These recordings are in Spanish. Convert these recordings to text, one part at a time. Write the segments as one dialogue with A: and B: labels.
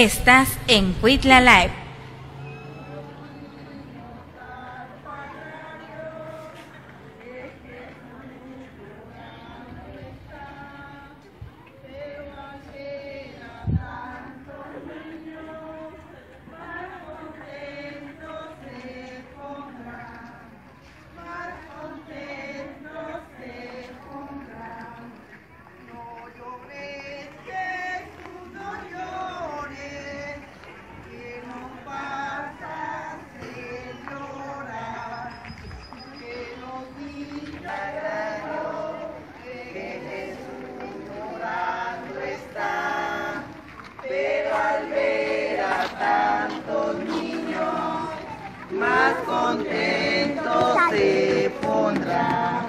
A: Estás en Cuitla Live.
B: Contento se pondrá,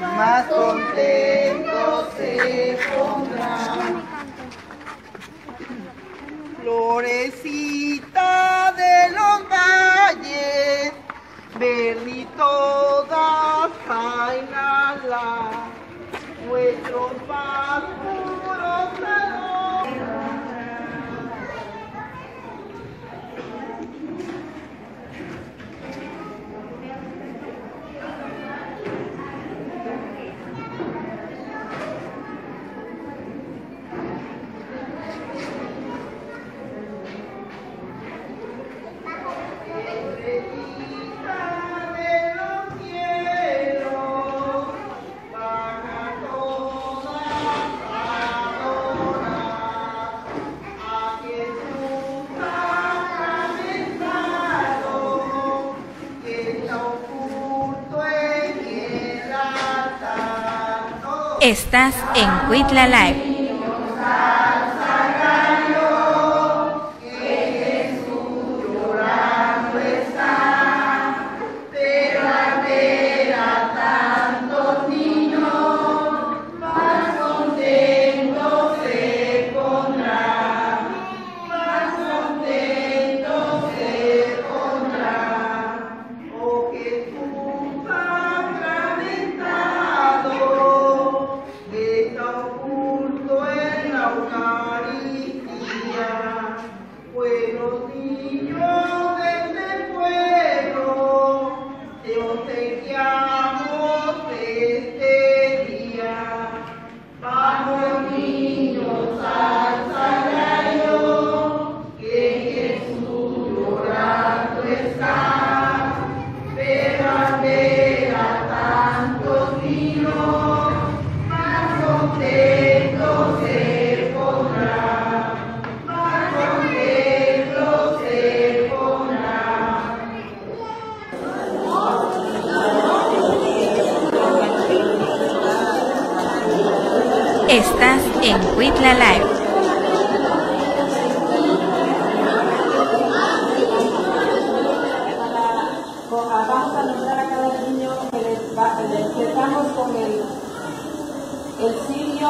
B: más contento se pondrá. Florecita de los valles, verde toda jainala, nuestros más
A: Estás en Cuitla Live. Estás en Cuitla Live.
C: Vamos a a cada niño que les empezamos con el, el sirio.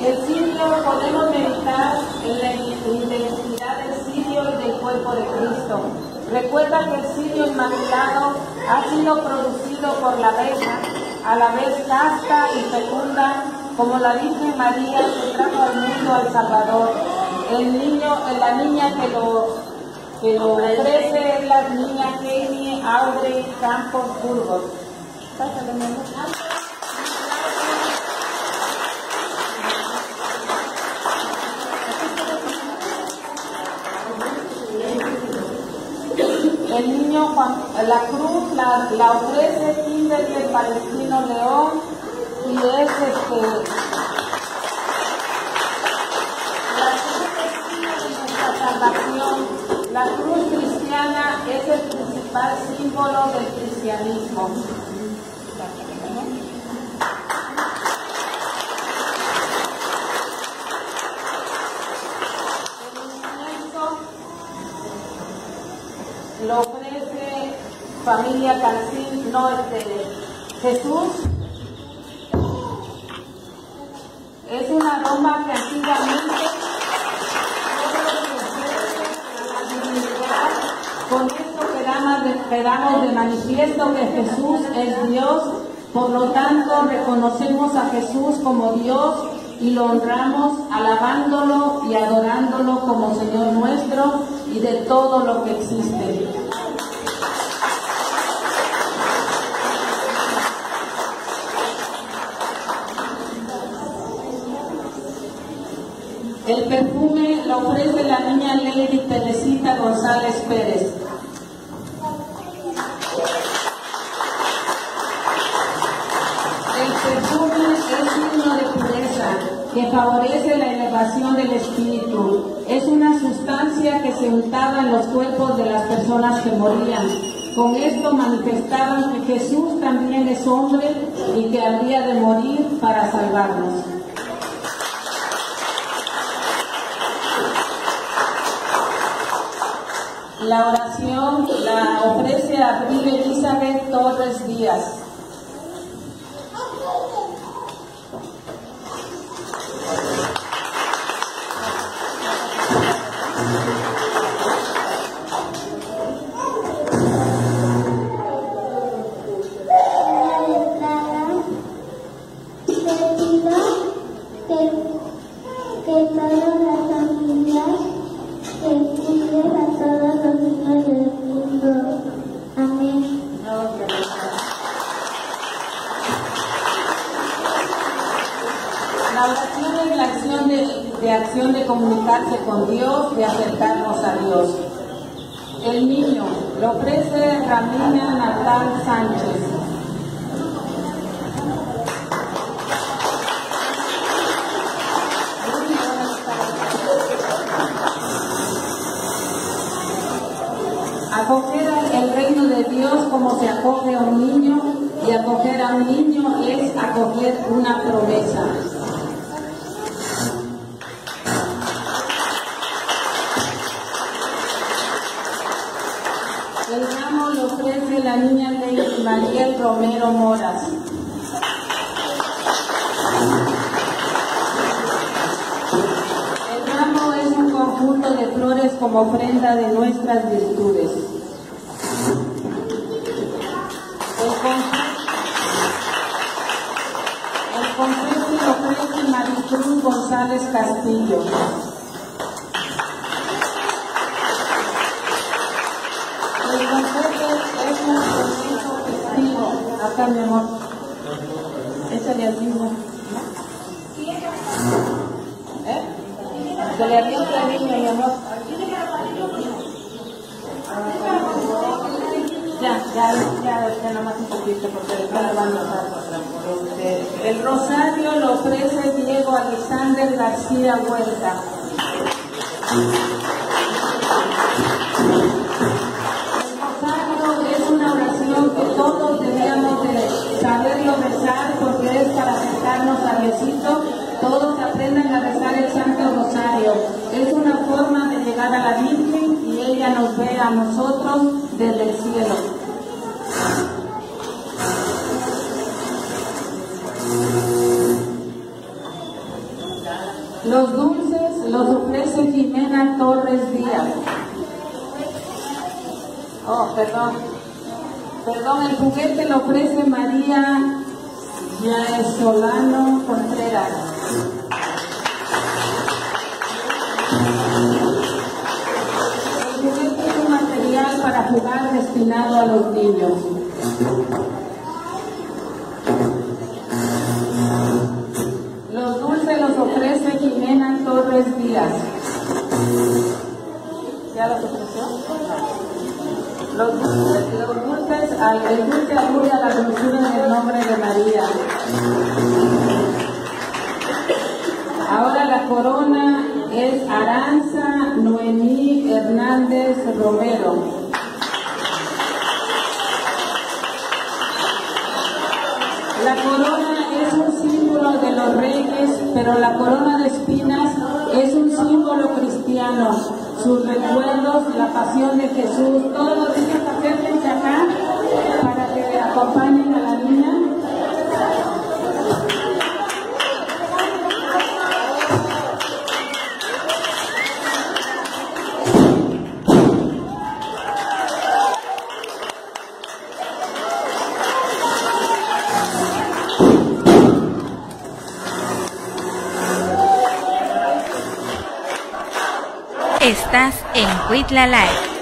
C: El sirio podemos meditar en la identidad del sirio y del cuerpo de Cristo. Recuerda que el sirio inmaculado ha sido producido por la abeja, a la vez casta y fecunda, como la Virgen María que trajo al mundo al Salvador. El niño, la niña que lo que lo ofrece es la niña Kenny Audrey Campos Burgos. El niño Juan, la cruz la, la ofrece Kimberly el Palestino León y es este la cruz de salvación. La cruz cristiana es el principal símbolo del cristianismo. Lo ofrece familia Cancín, no este, Jesús. Es un aroma que antiguamente Con esto quedamos quedamos de manifiesto que Jesús es Dios, por lo tanto reconocemos a Jesús como Dios y lo honramos alabándolo y adorándolo como Señor nuestro y de todo lo que existe. El perfume lo ofrece la niña Lady Teresita González Pérez. El perfume es signo de pureza que favorece la elevación del espíritu. Es una sustancia que se untaba en los cuerpos de las personas que morían. Con esto manifestaban que Jesús también es hombre y que habría de morir para salvarnos. La oración la ofrece Abril Elizabeth Torres Díaz. De, comunicarse con Dios, de acercarnos a Dios. El niño lo ofrece Ramina Natal Sánchez. Acoger el reino de Dios como se acoge a un niño y acoger a un niño es acoger una promesa. Ramo lo ofrece la niña Ley Mariel Romero Moras. El ramo es un conjunto de flores como ofrenda de nuestras virtudes. El conjunto lo ofrece Maricruz González Castillo. Acá, mi amor. Échale al mismo. ¿Eh? Se le avienta al niño, mi amor. Ya, ya, ya, ya nomás un poquito porque después lo van a usar Este, El rosario lo ofrece Diego Alexander García Huerta. El rosario es una oración que todos deberíamos de saberlo rezar porque es para acercarnos a Diosito. Todos aprendan a rezar el Santo Rosario. Es una forma de llegar a la Virgen y ella nos ve a nosotros desde el cielo. Los dulces los ofrece Jimena Torres Díaz. Oh, perdón. Perdón, el juguete lo ofrece María Solano Contreras. El juguete es un material para jugar destinado a los niños. Los dulces los ofrece Jimena Torres Díaz. ¿Ya los ofreció? Los los dulces, al- dulce a la dulzura en el nombre de María. Ahora la corona es Aranza Noemí Hernández Romero. La corona es un símbolo de los reyes, pero la corona de espinas es un símbolo cristiano. Sus recuerdos, la pasión de Jesús, todos los niños acérquense acá para que acompañen a la niña.
B: Estás en Quit la Live.